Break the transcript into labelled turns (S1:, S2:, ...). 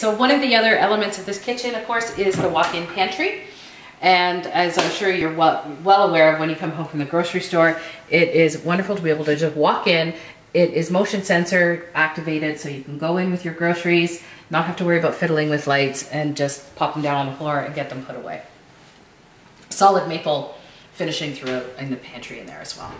S1: So one of the other elements of this kitchen, of course, is the walk-in pantry. And as I'm sure you're well, well aware of when you come home from the grocery store, it is wonderful to be able to just walk in. It is motion sensor activated, so you can go in with your groceries, not have to worry about fiddling with lights, and just pop them down on the floor and get them put away. Solid maple finishing throughout in the pantry in there as well.